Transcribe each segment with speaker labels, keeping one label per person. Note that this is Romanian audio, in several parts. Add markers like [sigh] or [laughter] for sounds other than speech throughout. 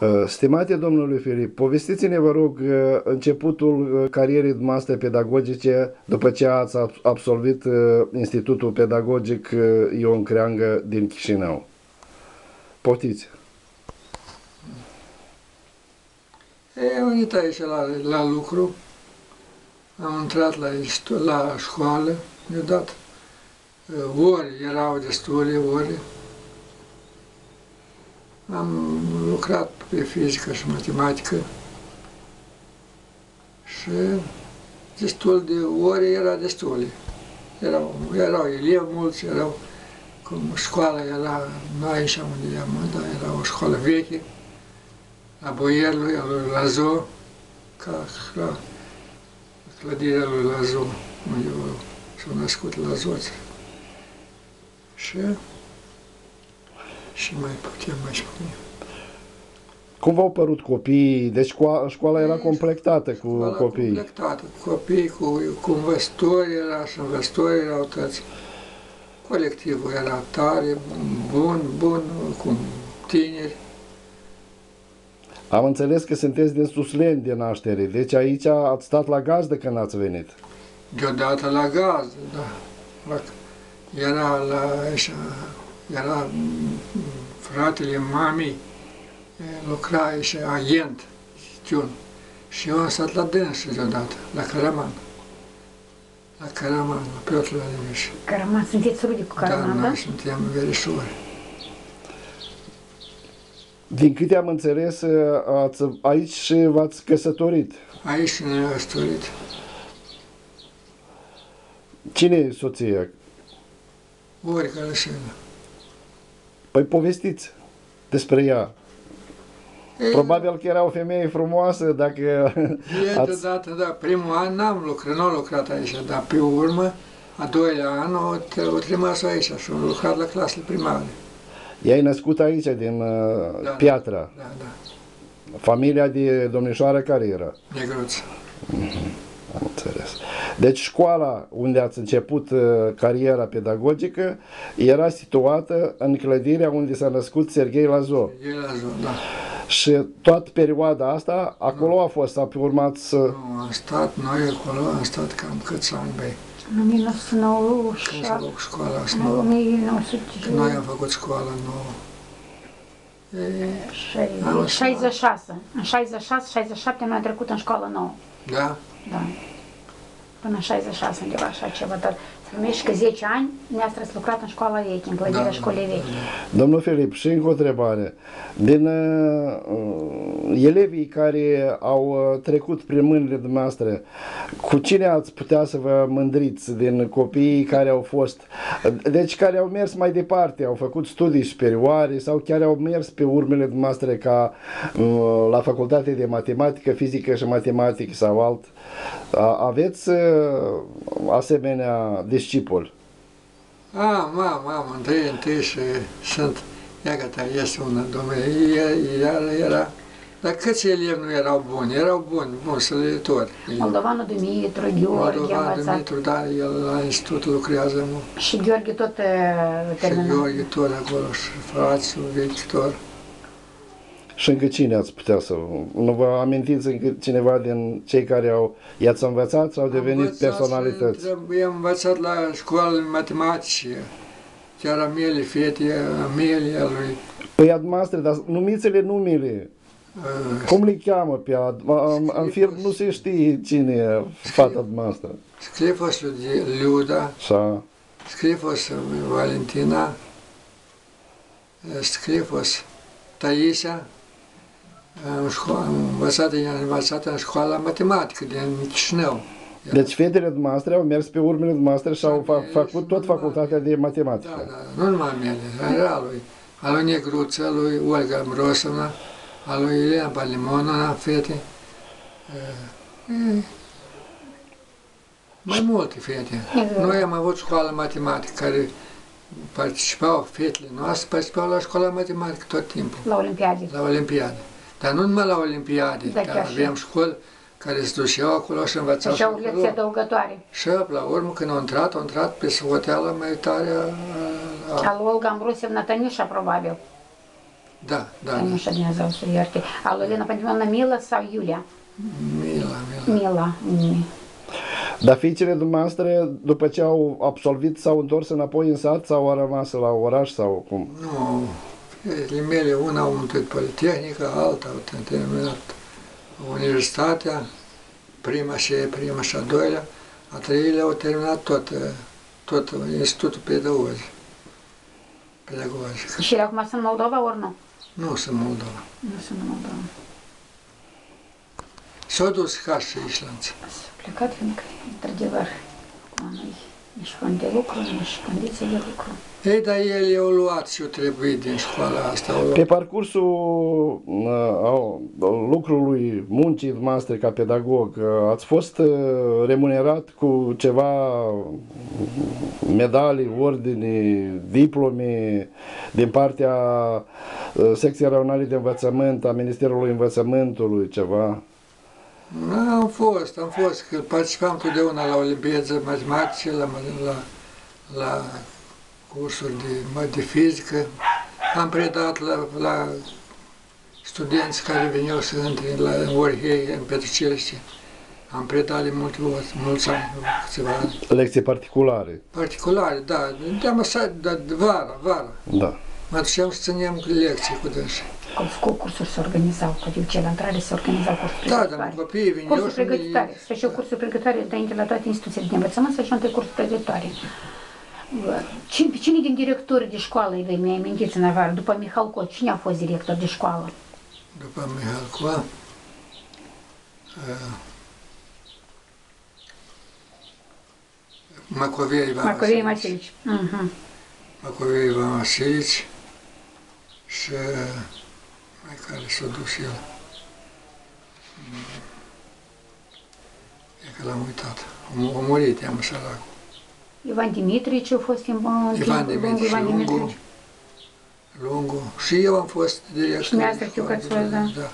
Speaker 1: Uh, Stimate domnule Filip, povestiți-ne, vă rog, uh, începutul uh, carierei dumneavoastră pedagogice după ce ați ab- absolvit uh, Institutul Pedagogic uh, Ion Creangă din Chișinău. Poftiți!
Speaker 2: E, am venit aici la, la lucru, am intrat la, isto- la școală, mi-au dat uh, ori, erau destule ori. Am lucrat pe fizică și matematică și destul de ore era destule. Erau, erau elevi mulți, erau, cum școala era, nu aici unde am, dar era o școală veche, a boierului, a lui Lazo, ca la clădirea lui Lazo, unde s-au născut Lazoți. Și și mai putem mai spune.
Speaker 1: Cum v-au părut copiii? Deci școala, școala era completată cu
Speaker 2: Școala
Speaker 1: copiii.
Speaker 2: completată, cu copii, cu, cu învățători era și învățători erau toți. Colectivul era tare, bun, bun, cu tineri.
Speaker 1: Am înțeles că sunteți din Susleni de naștere, deci aici ați stat la gazdă când ați venit.
Speaker 2: Deodată la gaz, da. La, era la așa, era mm, fratele mamei, e, lucra așa, agent, Tiun. Și eu am stat la dânsă deodată, la Caraman. La Caraman, la Piotr Vladimirs.
Speaker 3: Caraman, sunteți rude cu
Speaker 2: Da,
Speaker 3: Caraman, da?
Speaker 2: noi suntem verișori.
Speaker 1: Din câte am înțeles, ați, aici și v-ați căsătorit.
Speaker 2: Aici ne-a răstorit.
Speaker 1: Cine e soția?
Speaker 2: Ori care și
Speaker 1: Păi povestiți despre ea.
Speaker 2: E,
Speaker 1: Probabil că era o femeie frumoasă dacă
Speaker 2: E
Speaker 1: ați...
Speaker 2: deodată, da, primul an n-am lucrat, nu am lucrat aici, dar pe urmă, a doilea an, o, o trimas aici și am lucrat la clasele primare.
Speaker 1: Ea e născută aici, din uh,
Speaker 2: Da.
Speaker 1: Piatra.
Speaker 2: Da, da,
Speaker 1: Familia de domnișoară care era?
Speaker 2: negruță.
Speaker 1: Am înțeles. Deci școala unde ați început uh, cariera pedagogică era situată în clădirea unde s-a născut Serghei Lazo.
Speaker 2: E la zonă, da.
Speaker 1: Și toată perioada asta, acolo a fost, a urmat să...
Speaker 2: Nu, am stat, noi acolo am stat cam câți ani, băi,
Speaker 3: În 1997,
Speaker 2: când s-a făcut școala asta.
Speaker 3: în
Speaker 2: Noi
Speaker 3: 1966,
Speaker 2: am făcut școala nouă. E,
Speaker 3: 66. În 66, 67 noi am trecut în școală nouă.
Speaker 2: da?
Speaker 3: Da. Până în 66, undeva așa ceva, dar să numești că 10 ani ne-ați lucrat în școala veche, în clădirea
Speaker 2: Da,
Speaker 3: școlii vechi.
Speaker 1: Domnul Filip, și încă o întrebare. Din uh, elevii care au uh, trecut prin mâinile dumneavoastră, cu cine ați putea să vă mândriți din copiii care au fost, deci care au mers mai departe, au făcut studii superioare sau chiar au mers pe urmele dumneavoastră ca uh, la facultate de matematică, fizică și matematică sau alt. A, aveți uh, asemenea discipoli?
Speaker 2: A, mam, am, întâi, întâi și sunt, ia gata, este una, domnule, ea, era, dar câți elevi nu erau buni? Erau buni, buni, sălători.
Speaker 3: Moldovanul Dumitru, Gheorghe, a
Speaker 2: Moldovan,
Speaker 3: învățat.
Speaker 2: Dumitru, da, el la institut lucrează, nu?
Speaker 3: Și Gheorghe tot uh,
Speaker 2: Și
Speaker 3: terminat.
Speaker 2: Gheorghe tot acolo, și frații, vechitor.
Speaker 1: Și încă cine ați putea să... Nu vă amintiți încă cineva din cei care au, i-ați învățat sau au devenit
Speaker 2: Am învățat
Speaker 1: personalități?
Speaker 2: și Trebuie, am învățat la școală matematice. Chiar Amelie, fete, Amelia lui,
Speaker 1: Păi a dumneavoastră, dar numiți-le numele.
Speaker 2: uh,
Speaker 1: Cum le cheamă pe a, în, în fir nu se știe cine e fata dumneavoastră.
Speaker 2: Scrifos lui Liuda,
Speaker 1: Așa.
Speaker 2: Scrifos Valentina, Scrifos Taisia, am, șco- am învățat, am învățat în școala matematică din Chișinău.
Speaker 1: Deci fetele dumneavoastră au mers pe urmele dumneavoastră și au fa-
Speaker 2: Ele
Speaker 1: făcut tot
Speaker 2: sunt
Speaker 1: facultatea de
Speaker 2: Da,
Speaker 1: matematică.
Speaker 2: da, nu numai mele, era lui, a lui Negruță, a lui Olga Mrosovna, a lui Elena Palimonova, fete. E, mai multe fete. Noi am avut școală matematică care participau, fetele noastre participau la școala matematică tot timpul,
Speaker 3: La Olimpiade.
Speaker 2: la Olimpiade. Dar nu numai la Olimpiade,
Speaker 3: Da,
Speaker 2: dar
Speaker 3: chiar și.
Speaker 2: aveam școli care se duceau acolo și învățau
Speaker 3: Așa o
Speaker 2: acolo.
Speaker 3: lecție adăugătoare.
Speaker 2: Și la urmă, când au intrat, au intrat pe socoteala mai tare a, a,
Speaker 3: Al Olga Ambrosevna Tănișa, probabil.
Speaker 2: Da, da,
Speaker 3: Să
Speaker 2: da.
Speaker 3: nu știu Dumnezeu să ierte. A lui Elena Pantimona Mila sau Iulia?
Speaker 2: Mila, Mila.
Speaker 3: Mila. Mm.
Speaker 1: Dar fiicele dumneavoastră, după ce au absolvit, s-au întors înapoi în sat sau au rămas la oraș sau cum?
Speaker 2: Nu, fiicele mele, una au întâlnit Politehnica, alta au terminat universitatea, prima și prima și a doilea, a treilea au terminat tot, tot Institutul Pedagogic. Pedagogic.
Speaker 3: Și ele acum sunt în Moldova ori nu?
Speaker 2: Nu sunt Moldova.
Speaker 3: Nu sunt în Moldova.
Speaker 2: S-au dus ca și Islanța.
Speaker 3: S-a plecat fiindcă, într-adevăr, acum nu nici fond de lucru, nici condiții de lucru.
Speaker 2: Ei, dar el au luat și-o trebuit din școala asta. Au
Speaker 1: Pe
Speaker 2: luat.
Speaker 1: parcursul uh, au- lucrului, muncii noastre ca pedagog, uh, ați fost uh, remunerat cu ceva medalii, ordini, diplome din partea uh, secției raionale de învățământ, a Ministerului Învățământului, ceva?
Speaker 2: Da, am fost, am fost, că participam totdeauna la olimpiadă matematice, la, la, la cursuri de, de fizică. Am predat la, la studenți care veneau să intre la în Orhei, în Petricelește. Am predat de multe ori, mulți ani, câțiva ani.
Speaker 1: Lecții particulare,
Speaker 2: Particulare, da, de masaj, da, vara, vara.
Speaker 1: da.
Speaker 2: Mă duceam să ținem lecții cu dânsii.
Speaker 3: Cu, cu cursuri se organizau, cu ce la intrare se organizau cursuri
Speaker 2: Da,
Speaker 3: pregătitoare.
Speaker 2: dar copiii veneau
Speaker 3: Cursuri
Speaker 2: și ne-
Speaker 3: pregătitoare. Se făceau cursuri pregătitoare înainte la toate instituțiile de învățământ, se făceau întâi cursuri pregătitoare. Cine, cine din directorii de școală îi mi amintiți în afară? După Mihalco, cine a fost director de școală?
Speaker 2: după Mihalcoa, uh, Macovei Ivan
Speaker 3: Marcovei
Speaker 2: Vasilici.
Speaker 3: Vasilici. Mhm.
Speaker 2: Macovei Ivan Vasilici și mai care s-a dus el. Mm. E că l-am uitat. A murit, i-am sărac.
Speaker 3: Ivan Dimitrici a fost în în
Speaker 2: Ivan
Speaker 3: timpul
Speaker 2: Dimitrici,
Speaker 3: Ivan
Speaker 2: Lungu.
Speaker 3: Dimitrici.
Speaker 2: Lungul. Și eu am fost director.
Speaker 3: Și dumneavoastră știu că ați fost, da.
Speaker 2: da.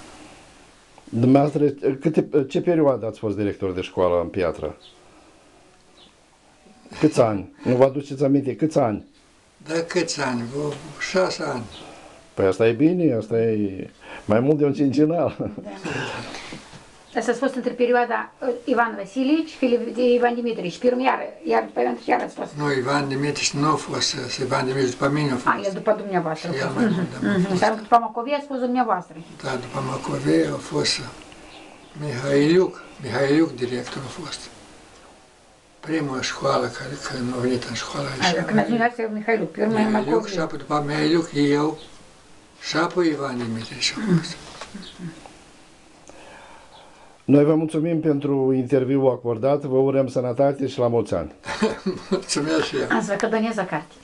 Speaker 1: Dumneavoastră, câte, ce perioadă ați fost director de școală în Piatra? Câți ani? Nu vă aduceți aminte? Câți ani?
Speaker 2: Da, câți ani? Vreo șase ani.
Speaker 1: Păi asta e bine, asta e mai mult de un cincinal.
Speaker 3: Da. Asta a fost între perioada uh, Ivan Vasilici, Filip de Ivan Dimitrici, urmă iar, iar pe atunci iar ați fost.
Speaker 2: Nu, Ivan Dimitrici nu a fost, să Ivan Dimitrici după mine a fost.
Speaker 3: A, el după dumneavoastră.
Speaker 2: El
Speaker 3: fost.
Speaker 2: mai mult,
Speaker 3: Mhm. Dar după Macovei ați fost dumneavoastră.
Speaker 2: Da, după Macovei a fost Mihailiuc, Mihailiuc director a fost. Prima școală care când a venit în școală
Speaker 3: Așa, când ați
Speaker 2: aici.
Speaker 3: venit la Mihailu, pe urmă
Speaker 2: Mihailiuc și apoi după Mihailiuc eu și apoi Ivan Dimitrici a fost.
Speaker 1: Noi vă mulțumim pentru interviul acordat, vă urăm sănătate și la mulți ani. [laughs]
Speaker 2: Mulțumesc și eu.
Speaker 3: Ați vă că doneza carte.